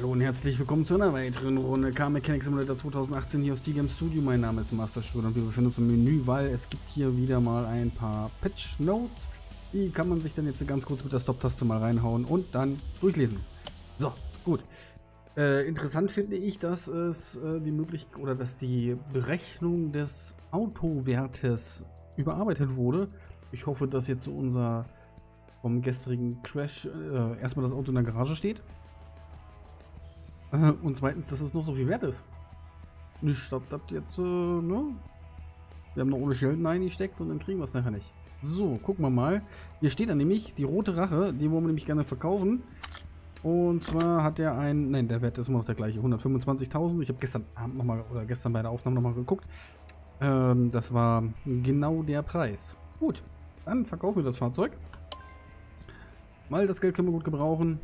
Hallo und herzlich willkommen zu einer weiteren Runde Car Mechanic Simulator 2018 hier aus t Studio. Mein Name ist Master Schröder und wir befinden uns im Menü, weil es gibt hier wieder mal ein paar Patch Notes. Die kann man sich dann jetzt ganz kurz mit der Stop-Taste mal reinhauen und dann durchlesen. So, gut. Äh, interessant finde ich, dass es äh, die Möglichkeit oder dass die Berechnung des Autowertes überarbeitet wurde. Ich hoffe, dass jetzt unser vom gestrigen Crash äh, erstmal das Auto in der Garage steht. Äh, und zweitens, dass es noch so viel wert ist. Nicht, dass das jetzt, äh, ne? Wir haben noch ohne Sheldon eingesteckt und dann kriegen wir es nachher nicht. So, gucken wir mal. Hier steht dann nämlich die rote Rache, die wollen wir nämlich gerne verkaufen. Und zwar hat er ein, nein, der Wert ist immer noch der gleiche, 125.000. Ich habe gestern Abend nochmal, oder gestern bei der Aufnahme nochmal geguckt. Ähm, das war genau der Preis. Gut, dann verkaufen wir das Fahrzeug. Weil das Geld können wir gut gebrauchen.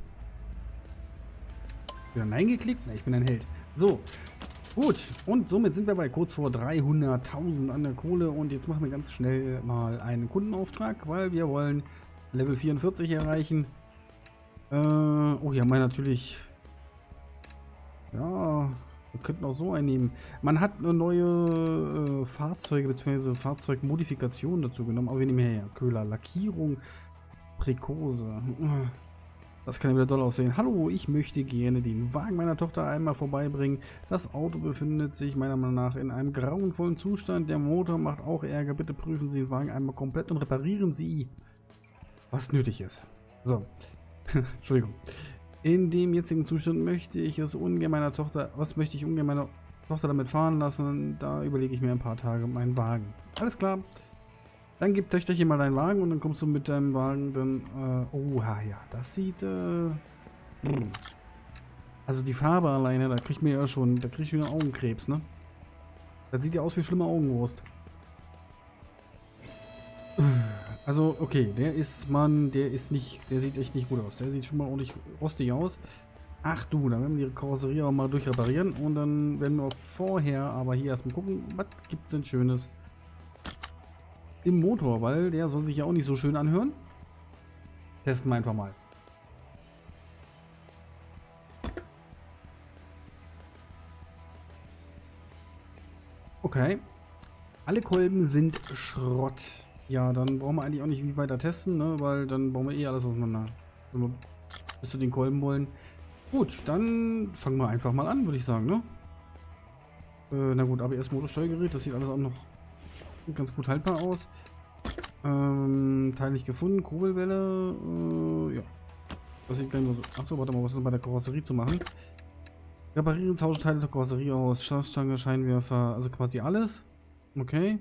Wieder Nein geklickt? Na, ich bin ein Held. So, gut. Und somit sind wir bei kurz vor 300.000 an der Kohle. Und jetzt machen wir ganz schnell mal einen Kundenauftrag, weil wir wollen Level 44 erreichen. Äh, oh, hier haben wir natürlich... Ja, wir könnten auch so einnehmen. Man hat eine neue äh, Fahrzeuge bzw. Fahrzeugmodifikation dazu genommen. Aber wir nehmen her, Köhler. Lackierung, Prekose. Das kann ja wieder doll aussehen. Hallo, ich möchte gerne den Wagen meiner Tochter einmal vorbeibringen. Das Auto befindet sich meiner Meinung nach in einem grauenvollen Zustand. Der Motor macht auch Ärger. Bitte prüfen Sie den Wagen einmal komplett und reparieren Sie, was nötig ist. So, Entschuldigung. In dem jetzigen Zustand möchte ich es ungern meiner Tochter, was möchte ich ungern meiner Tochter damit fahren lassen? Da überlege ich mir ein paar Tage meinen Wagen. Alles klar. Dann gib Töchterchen mal deinen Wagen und dann kommst du mit deinem Wagen dann... Äh, oh, ja, das sieht... Äh, hm. Also die Farbe alleine, da kriegt mir ja schon... Da krieg ich wieder Augenkrebs, ne? Das sieht ja aus wie schlimme Augenwurst. Also, okay, der ist, Mann, der ist nicht... Der sieht echt nicht gut aus. Der sieht schon mal ordentlich rostig aus. Ach du, dann werden wir die Karosserie auch mal durchreparieren und dann werden wir vorher aber hier erstmal gucken, was gibt's denn Schönes im Motor, weil der soll sich ja auch nicht so schön anhören. Testen wir einfach mal. Okay. Alle Kolben sind Schrott. Ja, dann brauchen wir eigentlich auch nicht wie weiter testen, ne? weil dann brauchen wir eh alles auseinander. Wenn wir bis zu den Kolben wollen. Gut, dann fangen wir einfach mal an, würde ich sagen, ne? Äh, na gut, ABS Motorsteuergerät, das sieht alles auch noch ganz gut haltbar aus. Ähm, Teil nicht gefunden. Kurbelwelle. Äh, ja. Das sieht gleich nur so. Achso, warte mal, was ist bei der Karosserie zu machen? Reparieren, tausche Teile der Karosserie aus. Stoßstange, Scheinwerfer, also quasi alles. Okay.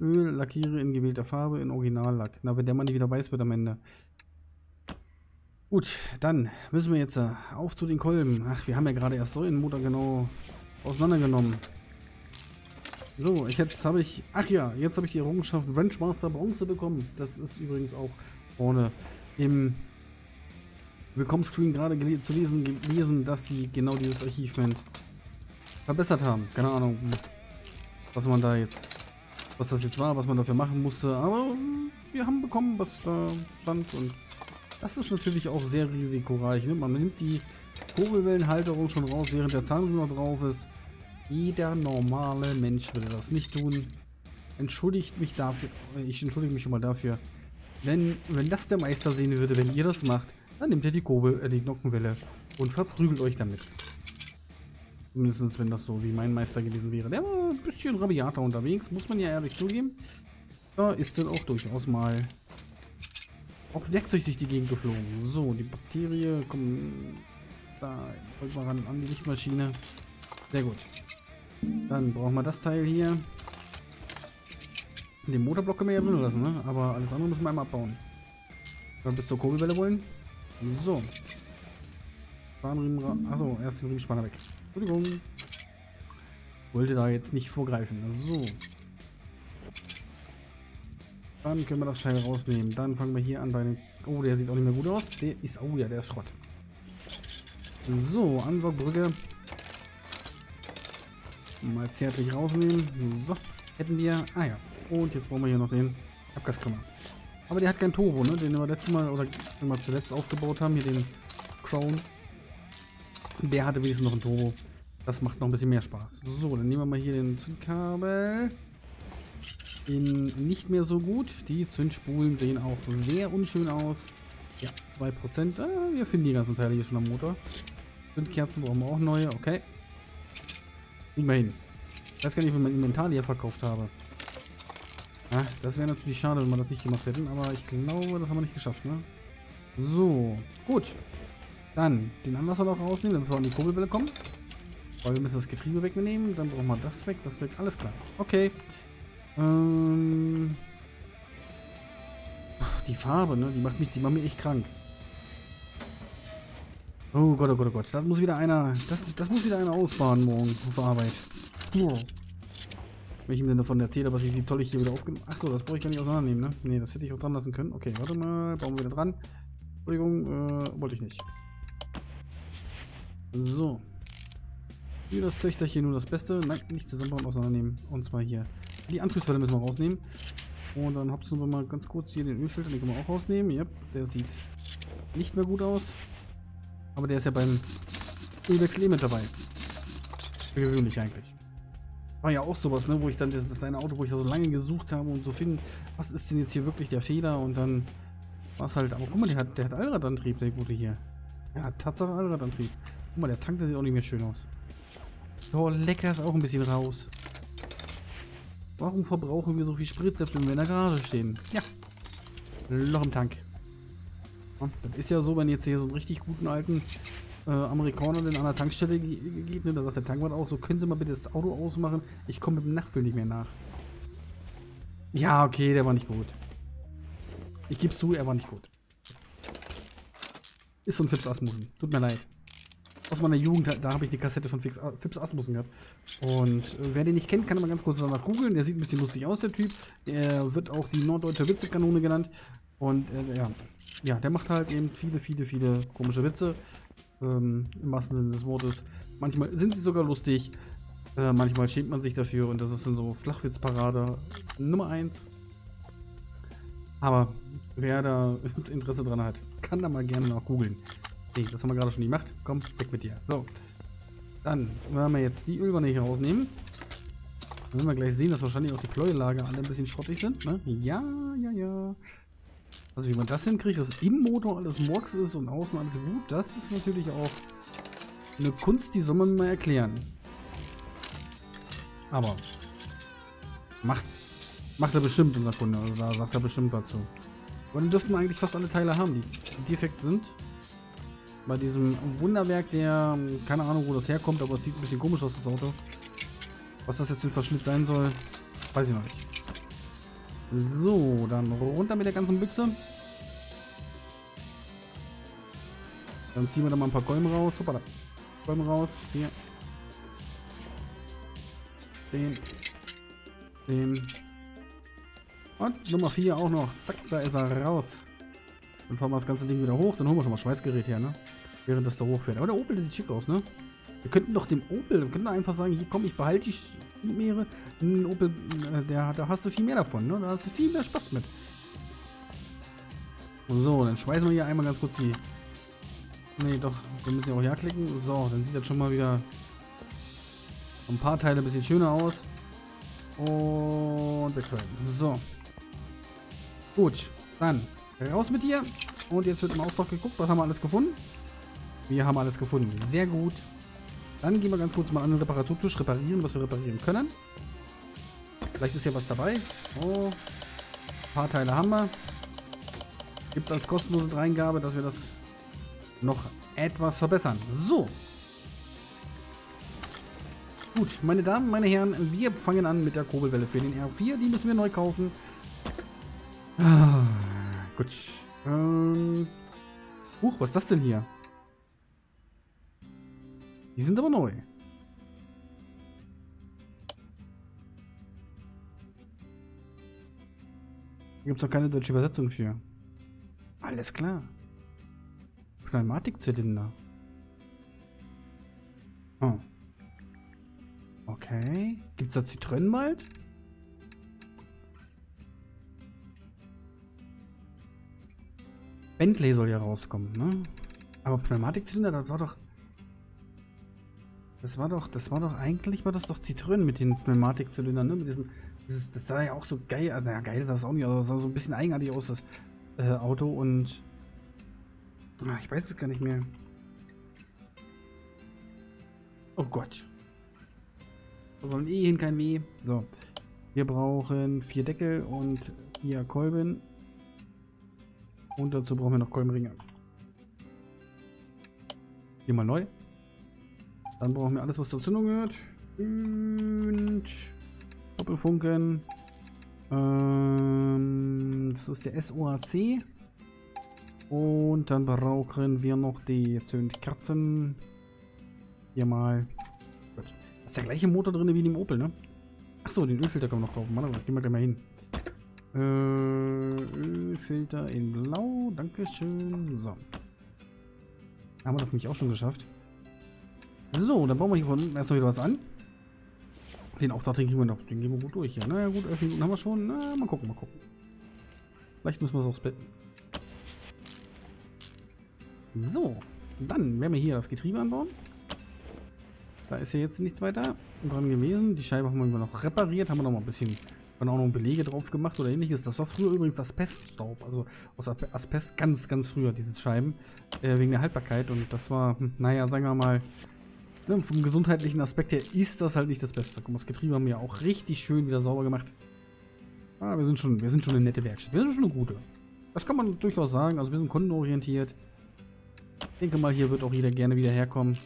Öl, lackiere in gewählter Farbe, in Originallack. Na, wenn der mal nicht wieder weiß wird am Ende. Gut, dann müssen wir jetzt äh, auf zu den Kolben. Ach, wir haben ja gerade erst so den Motor genau auseinandergenommen. So, jetzt habe ich, ach ja, jetzt habe ich die Errungenschaft Wrenchmaster Bronze bekommen. Das ist übrigens auch vorne im Willkommenscreen gerade zu lesen gewesen, dass sie genau dieses Archivment verbessert haben. Keine Ahnung, was man da jetzt, was das jetzt war, was man dafür machen musste. Aber wir haben bekommen, was da stand und das ist natürlich auch sehr risikoreich. Ne? Man nimmt die Kurbelwellenhalterung schon raus, während der Zahnriemen drauf ist. Jeder normale Mensch würde das nicht tun. Entschuldigt mich dafür. Ich entschuldige mich schon mal dafür. Wenn, wenn das der Meister sehen würde, wenn ihr das macht, dann nimmt er die Kurbel, äh, die Nockenwelle und verprügelt euch damit. Mindestens wenn das so wie mein Meister gewesen wäre. Der war ein bisschen rabiater unterwegs, muss man ja ehrlich zugeben. Da ist dann auch durchaus mal auch Werkzeug durch die Gegend geflogen. So, die Bakterie kommen da mal ran an die Lichtmaschine. Sehr gut. Dann brauchen wir das Teil hier. Den Motorblock können wir ja drin lassen, ne? Aber alles andere müssen wir einmal abbauen. Wenn wir bis zur Kurbelwelle wollen. So. Bahnriemen Achso, erst den Riemenspanner weg. Entschuldigung. Wollte da jetzt nicht vorgreifen. So. Dann können wir das Teil rausnehmen. Dann fangen wir hier an bei den... Oh, der sieht auch nicht mehr gut aus. Der ist... Oh ja, der ist Schrott. So, Ansaugbrücke. Mal zärtlich rausnehmen. So, hätten wir... Ah ja. Und jetzt brauchen wir hier noch den Abgaskrimmer. Aber der hat kein Turbo, ne? Den wir letztes Mal oder den wir zuletzt aufgebaut haben. Hier den Crown. Der hatte wenigstens noch ein Turbo. Das macht noch ein bisschen mehr Spaß. So, dann nehmen wir mal hier den Zündkabel. Den nicht mehr so gut. Die Zündspulen sehen auch sehr unschön aus. Ja, 2%. Ah, wir finden die ganzen Teile hier schon am Motor. Zündkerzen brauchen wir auch neue. Okay. Kriegen wir hin. Ich weiß gar nicht, wie mein Inventar hier verkauft habe. Ah, das wäre natürlich schade, wenn wir das nicht gemacht hätten. Aber ich glaube, das haben wir nicht geschafft, ne? So, gut. Dann den Anlasser noch rausnehmen, damit wir an die Kurbelwelle kommen. Weil wir müssen das Getriebe wegnehmen. Dann brauchen wir das weg, das weg. Alles klar. Okay. Ähm... Die Farbe, ne? Die macht mich, die macht mich echt krank. Oh Gott, oh Gott, oh Gott. Das muss wieder einer. Das, das muss wieder einer ausbauen morgen auf Arbeit. Wenn ich ihm denn davon erzähle, was ich, wie toll ich hier wieder aufgenommen Achso, das brauche ich gar nicht auseinandernehmen, ne? Ne, das hätte ich auch dran lassen können. Okay, warte mal. Bauen wir wieder dran. Entschuldigung, äh, wollte ich nicht. So. Hier das Töchterchen nur das Beste. Nein, nicht zusammenbauen, auseinandernehmen. Und zwar hier. Die Anschlussfälle müssen wir rausnehmen. Und dann hopsen wir mal ganz kurz hier den Ölfilter, den können wir auch rausnehmen. Yep, der sieht nicht mehr gut aus. Aber der ist ja beim Ölwechsel eh mit dabei. Für gewöhnlich eigentlich. War ja auch sowas, ne, wo ich dann das, das eine Auto, wo ich da so lange gesucht habe und so finden, was ist denn jetzt hier wirklich der Fehler und dann war es halt, aber guck mal, der hat, der hat Allradantrieb, der gute hier. Ja, hat Tatsache Allradantrieb. Guck mal, der Tank sieht auch nicht mehr schön aus. So, lecker ist auch ein bisschen raus. Warum verbrauchen wir so viel Spritsäfte, wenn wir in der Garage stehen? Ja. Loch im Tank. Das ist ja so, wenn jetzt hier so einen richtig guten alten äh, Amerikaner den an der Tankstelle gegeben ne, da sagt der Tankwart auch so, können Sie mal bitte das Auto ausmachen? Ich komme mit dem Nachfüllen nicht mehr nach. Ja, okay, der war nicht gut. Ich gebe zu, er war nicht gut. Ist von Fips Asmussen. Tut mir leid. Aus meiner Jugend, da habe ich eine Kassette von Fix, Fips Asmussen gehabt. Und äh, wer den nicht kennt, kann mal ganz kurz danach googeln. Der sieht ein bisschen lustig aus, der Typ. Er wird auch die norddeutsche Witzekanone genannt. Und äh, ja, ja, der macht halt eben viele, viele, viele komische Witze. Ähm, Im wahrsten Sinne des Wortes. Manchmal sind sie sogar lustig. Äh, manchmal schämt man sich dafür und das ist dann so Flachwitzparade Nummer 1. Aber wer da Interesse dran hat, kann da mal gerne noch googeln. Okay, das haben wir gerade schon gemacht. Komm, weg mit dir. So. Dann werden wir jetzt die Ölwanne hier rausnehmen. Dann werden wir gleich sehen, dass wahrscheinlich auch die Pleuelager alle ein bisschen schrottig sind. Ne? Ja, ja, ja. Also wie man das hinkriegt, dass im Motor alles Murks ist und außen alles gut, das ist natürlich auch eine Kunst, die soll man mal erklären. Aber macht, macht er bestimmt unser Kunde, also da sagt er bestimmt dazu. Aber dann dürften wir eigentlich fast alle Teile haben, die defekt sind. Bei diesem Wunderwerk, der, keine Ahnung wo das herkommt, aber es sieht ein bisschen komisch aus, das Auto. Was das jetzt für ein Verschnitt sein soll, weiß ich noch nicht. So, dann runter mit der ganzen Büchse. Dann ziehen wir da mal ein paar Kolben raus. Hoppala. Kolben raus. Hier. Den. Den. Und Nummer 4 auch noch. Zack, da ist er raus. Dann fahren wir das ganze Ding wieder hoch. Dann holen wir schon mal Schweißgerät her, ne? Während das da hochfährt. Aber der Opel, sieht schick aus, ne? Wir könnten doch dem Opel, wir könnten einfach sagen, hier komm, ich behalte die Meere. Ein Opel, äh, der, da hast du viel mehr davon, ne? Da hast du viel mehr Spaß mit. So, dann schweißen wir hier einmal ganz kurz die... Ne, doch, wir müssen ja auch herklicken. So, dann sieht das schon mal wieder ein paar Teile ein bisschen schöner aus. Und wegfallen. So. Gut, dann raus mit dir. Und jetzt wird im Auftrag geguckt, was haben wir alles gefunden. Wir haben alles gefunden. Sehr gut. Dann gehen wir ganz kurz mal an den Reparaturtisch reparieren, was wir reparieren können. Vielleicht ist hier was dabei. Oh, ein paar Teile haben wir. Gibt als kostenlose Dreingabe, dass wir das noch etwas verbessern. So. Gut, meine Damen, meine Herren, wir fangen an mit der Kurbelwelle für den R4. Die müssen wir neu kaufen. Ah, gut. Ähm. Huch, was ist das denn hier? Die sind aber neu. Gibt es noch keine deutsche Übersetzung für. Alles klar. Pneumatikzylinder. Oh. Okay. Gibt es da Zitronenwald? Bentley soll ja rauskommen, ne? Aber Pneumatikzylinder, das war doch... Das war doch, das war doch eigentlich, war das doch Zitronen mit den Pneumatikzylindern, ne? Mit diesem, dieses, das sah ja auch so geil, also ja, geil sah das auch nicht, aber sah so ein bisschen eigenartig aus, das äh, Auto und ach, ich weiß es gar nicht mehr. Oh Gott. Wir sollen eh hin, kein Weh. So. Wir brauchen vier Deckel und vier Kolben. Und dazu brauchen wir noch Kolbenringe. Hier mal neu. Dann brauchen wir alles, was zur Zündung gehört. Und Doppelfunken. Ähm, das ist der SOAC. Und dann brauchen wir noch die Zündkerzen. Hier mal. Gut. Das ist der gleiche Motor drin wie in dem Opel, ne? Achso, den Ölfilter können wir noch kaufen. Mann, gehen wir gleich mal hin. Äh, Ölfilter in blau. Dankeschön. So. Haben wir das nämlich auch schon geschafft. So, dann bauen wir hier von erstmal wieder was an. Den Auftrag, den kriegen wir noch. Den gehen wir gut durch hier. Naja, gut, 11 Minuten haben wir schon. Na, mal gucken, mal gucken. Vielleicht müssen wir es auch splitten. So, dann werden wir hier das Getriebe anbauen. Da ist ja jetzt nichts weiter dran gewesen. Die Scheibe haben wir noch repariert, haben wir noch mal ein bisschen dann auch noch Belege drauf gemacht oder ähnliches. Das war früher übrigens Asbeststaub, also aus Asbest ganz, ganz früher, diese Scheiben, äh, wegen der Haltbarkeit. Und das war, hm, naja, sagen wir mal, ne, vom gesundheitlichen Aspekt her ist das halt nicht das Beste. Guck mal, das Getriebe haben wir auch richtig schön wieder sauber gemacht. Ah, wir sind schon, wir sind schon eine nette Werkstatt. Wir sind schon eine gute. Das kann man durchaus sagen. Also wir sind kundenorientiert. Ich denke mal, hier wird auch jeder gerne wieder herkommen.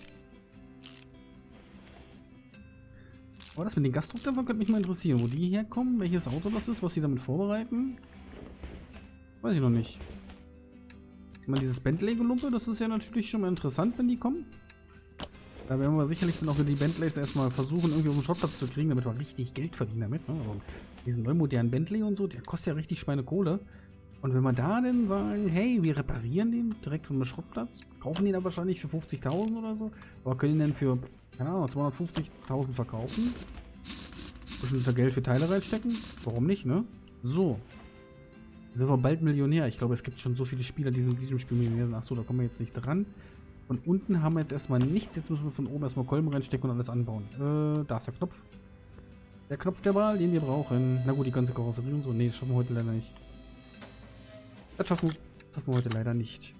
Aber das mit den Gasdruckdämpfern könnte mich mal interessieren, wo die herkommen, welches Auto das ist, was sie damit vorbereiten. Weiß ich noch nicht. Mal dieses Bentley-Gelumpe, das ist ja natürlich schon mal interessant, wenn die kommen. Da werden wir sicherlich dann auch die Bentleys erstmal versuchen, irgendwie auf den Schrottplatz zu kriegen, damit wir richtig Geld verdienen damit. Ne? Also diesen neuen modernen Bentley und so, der kostet ja richtig Schweine Kohle. Und wenn wir da dann sagen, hey, wir reparieren den direkt vom Schrottplatz, kaufen den dann wahrscheinlich für 50.000 oder so, aber können den dann für, keine Ahnung, 250.000 verkaufen. Da Geld für Teile reinstecken, warum nicht, ne? So. Sind wir bald Millionär. Ich glaube, es gibt schon so viele Spieler, die in diesem Spiel Millionär sind. Achso, da kommen wir jetzt nicht dran. Von unten haben wir jetzt erstmal nichts. Jetzt müssen wir von oben erstmal Kolben reinstecken und alles anbauen. Äh, da ist der Knopf. Der Knopf der Wahl, den wir brauchen. Na gut, die ganze Karosserie und so. Nee, das schaffen wir heute leider nicht. Das schaffen, schaffen wir heute leider nicht.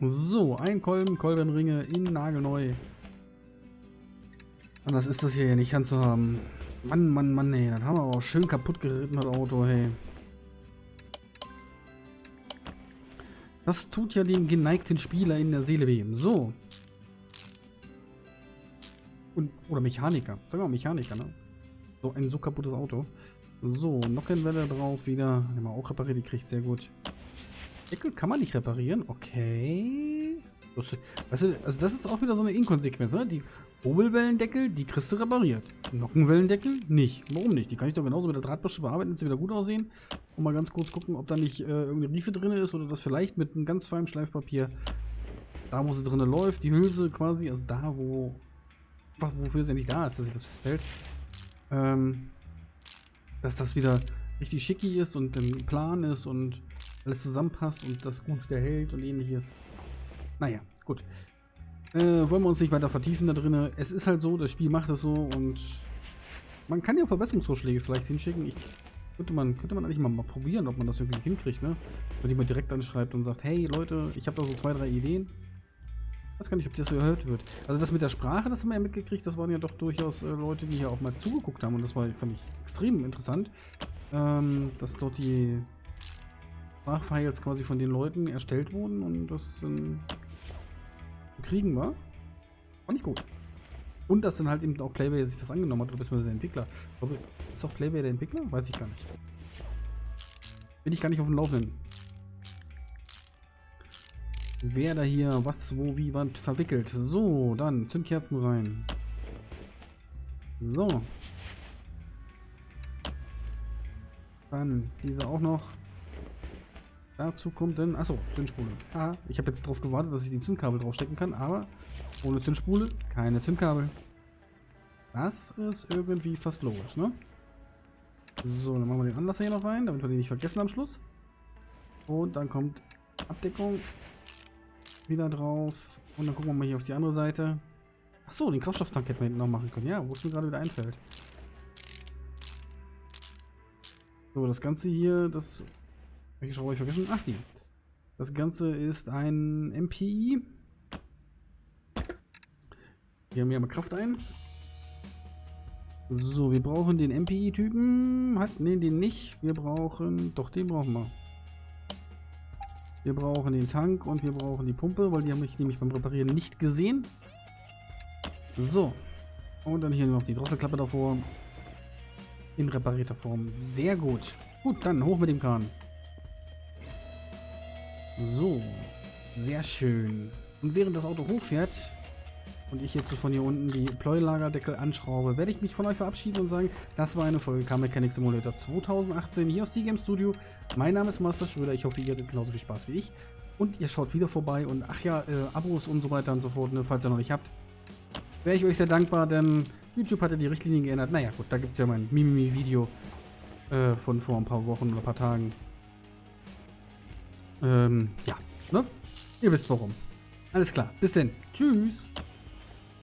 So, ein Kolben, Kolbenringe in nagelneu. Anders ist das hier ja nicht handzuhaben. Mann, Mann, Mann, ey. Dann haben wir aber auch schön kaputt geritten, das Auto, hey. Das tut ja dem geneigten Spieler in der Seele weh. So. Und, oder Mechaniker. Wir mal Mechaniker, ne? So ein so kaputtes Auto. So, Nockenwelle drauf wieder. Haben wir auch repariert, die kriegt sehr gut. Deckel kann man nicht reparieren. Okay. Das, also das ist auch wieder so eine Inkonsequenz, ne? Die Hobelwellendeckel, die kriegst du repariert. Nockenwellendeckel nicht. Warum nicht? Die kann ich doch genauso mit der Drahtbürste bearbeiten, dass sie wieder gut aussehen. Und mal ganz kurz gucken, ob da nicht äh, irgendeine Riefe drin ist oder das vielleicht mit einem ganz feinen Schleifpapier, da wo sie drin läuft, die Hülse quasi, also da wo, wofür sie nicht da ist, dass sich das festhält, ähm, dass das wieder richtig schicki ist und im Plan ist und alles zusammenpasst und das gut wieder hält und ähnliches. Naja, gut. Äh, wollen wir uns nicht weiter vertiefen da drin. Es ist halt so, das Spiel macht es so und man kann ja Verbesserungsvorschläge vielleicht hinschicken. Ich, könnte, man, könnte man eigentlich mal, mal probieren, ob man das irgendwie hinkriegt, ne? Wenn jemand direkt anschreibt und sagt, hey Leute, ich habe da so zwei, drei Ideen. Ich weiß gar nicht, ob das so gehört wird. Also das mit der Sprache, das haben wir ja mitgekriegt, das waren ja doch durchaus äh, Leute, die hier auch mal zugeguckt haben und das war, fand ich extrem interessant, ähm, dass dort die Sprachfiles quasi von den Leuten erstellt wurden und das ähm, kriegen wir. Fand ich gut. Und dass dann halt eben auch Playway sich das angenommen hat, oder beziehungsweise der Entwickler. Glaube, ist auch Playway der Entwickler? Weiß ich gar nicht. Bin ich gar nicht auf dem Laufenden. Wer da hier was, wo, wie, wann verwickelt. So, dann Zündkerzen rein. So. Dann diese auch noch. Dazu kommt dann, achso, Zündspule. Ah, ich habe jetzt darauf gewartet, dass ich die Zündkabel draufstecken kann, aber ohne Zündspule keine Zündkabel. Das ist irgendwie fast logisch, ne? So, dann machen wir den Anlasser hier noch rein, damit wir den nicht vergessen am Schluss. Und dann kommt Abdeckung wieder drauf. Und dann gucken wir mal hier auf die andere Seite. Achso, den Kraftstofftank hätten wir hinten noch machen können. Ja, wo es mir gerade wieder einfällt. So, das Ganze hier, das... Welche Schraube habe ich vergessen? Ach, die. Das Ganze ist ein MPI. Hier haben wir aber Kraft ein. So, wir brauchen den MPI-Typen. Halt, ne, den nicht. Wir brauchen... Doch, den brauchen wir. Wir brauchen den Tank und wir brauchen die Pumpe, weil die habe ich nämlich beim Reparieren nicht gesehen. So. Und dann hier noch die Drosselklappe davor. In reparierter Form. Sehr gut. Gut, dann hoch mit dem Kahn. So. Sehr schön. Und während das Auto hochfährt und ich jetzt so von hier unten die Pleuelagerdeckel anschraube, werde ich mich von euch verabschieden und sagen, das war eine Folge Car Mechanic Simulator 2018 hier aus C-Game Studio. Mein Name ist Master Schröder. Ich hoffe, ihr hattet genauso viel Spaß wie ich. Und ihr schaut wieder vorbei und ach ja, äh, Abos und so weiter und so fort, ne, falls ihr noch nicht habt wäre ich euch sehr dankbar, denn YouTube hatte die Richtlinien geändert. Naja, gut, da gibt es ja mein Mimimi-Video äh, von vor ein paar Wochen oder ein paar Tagen. Ähm, ja, ne? Ihr wisst warum. Alles klar, bis denn. Tschüss.